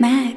my